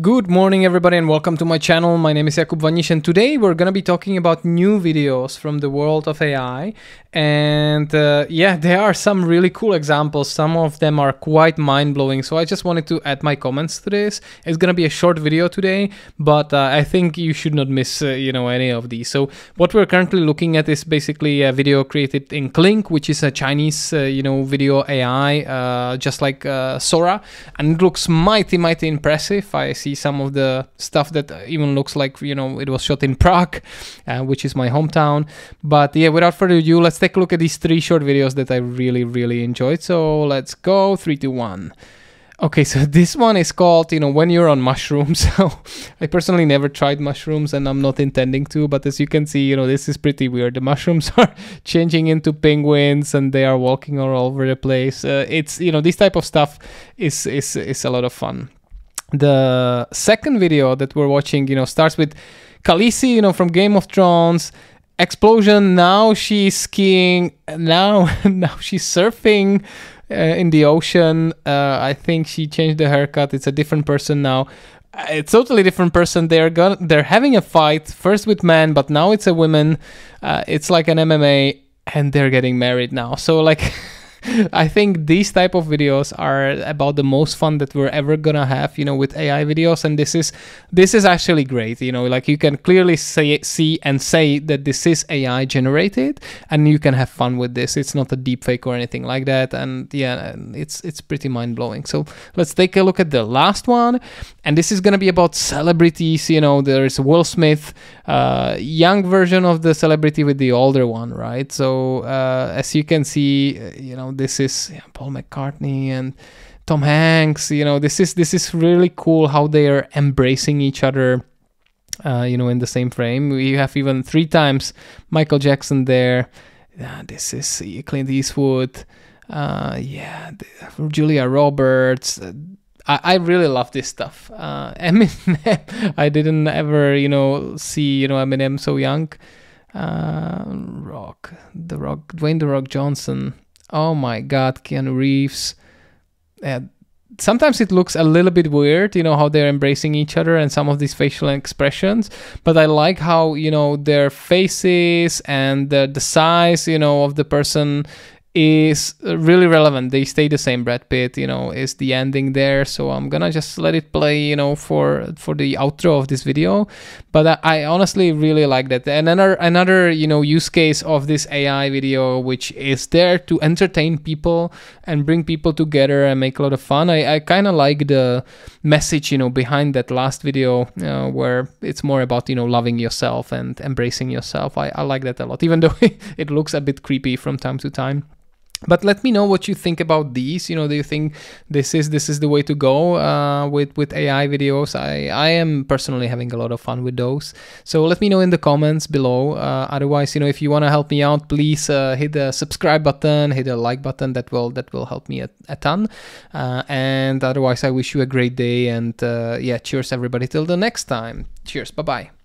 Good morning everybody and welcome to my channel. My name is Jakub Vaniš and today we're gonna be talking about new videos from the world of AI and uh, yeah there are some really cool examples. Some of them are quite mind-blowing so i just wanted to add my comments to this. It's gonna be a short video today but uh, i think you should not miss uh, you know any of these. So what we're currently looking at is basically a video created in Kling which is a chinese uh, you know video ai uh, just like uh, sora. And it looks mighty mighty impressive. I see some of the stuff that even looks like you know it was shot in prague which is my hometown but yeah without further ado let's take a look at these three short videos that I really, really enjoyed. So let's go, three, two, one. Okay, so this one is called, you know, when you're on mushrooms. So I personally never tried mushrooms and I'm not intending to, but as you can see, you know, this is pretty weird. The mushrooms are changing into penguins and they are walking all over the place. Uh, it's, you know, this type of stuff is, is, is a lot of fun. The second video that we're watching, you know, starts with Khaleesi, you know, from Game of Thrones. Explosion. Now she's skiing. Now now she's surfing uh, in the ocean. Uh, i think she changed the haircut. It's a different person now. It's totally different person. They're gonna they're having a fight first with men but now it's a woman. Uh, it's like an mma and they're getting married now. So like I think these type of videos are about the most fun that we're ever gonna have, you know, with AI videos. And this is this is actually great. You know, like you can clearly say see and say that this is AI generated, and you can have fun with this. It's not a deep fake or anything like that. And yeah, it's it's pretty mind blowing. So let's take a look at the last one, and this is gonna be about celebrities. You know, there's Will Smith, uh, young version of the celebrity with the older one, right? So uh, as you can see, you know this is yeah, Paul McCartney and Tom Hanks. You know, this is this is really cool how they are embracing each other. Uh, you know, in the same frame, we have even three times Michael Jackson there. Yeah, this is Clint Eastwood. Uh, yeah, Julia Roberts. I, I really love this stuff. Uh, Eminem, I didn't ever, you know, see, you know, Eminem so young. Uh, Rock, The Rock, Dwayne The Rock Johnson. Oh my God, Keanu Reeves. Yeah, sometimes it looks a little bit weird, you know, how they're embracing each other and some of these facial expressions. But I like how, you know, their faces and the, the size, you know, of the person is really relevant. They stay the same. Brad Pitt, you know, is the ending there. So I'm gonna just let it play, you know, for for the outro of this video. But I, I honestly really like that. And another another you know use case of this AI video, which is there to entertain people and bring people together and make a lot of fun. I, I kind of like the message, you know, behind that last video uh, where it's more about you know loving yourself and embracing yourself. I, I like that a lot, even though it looks a bit creepy from time to time but let me know what you think about these. You know do you think this is this is the way to go uh, with with ai videos? I i am personally having a lot of fun with those. So let me know in the comments below. Uh, otherwise you know if you want to help me out please uh, hit the subscribe button hit the like button. That will that will help me a, a ton. Uh, and otherwise i wish you a great day and uh, yeah cheers everybody. Till the next time. Cheers. Bye bye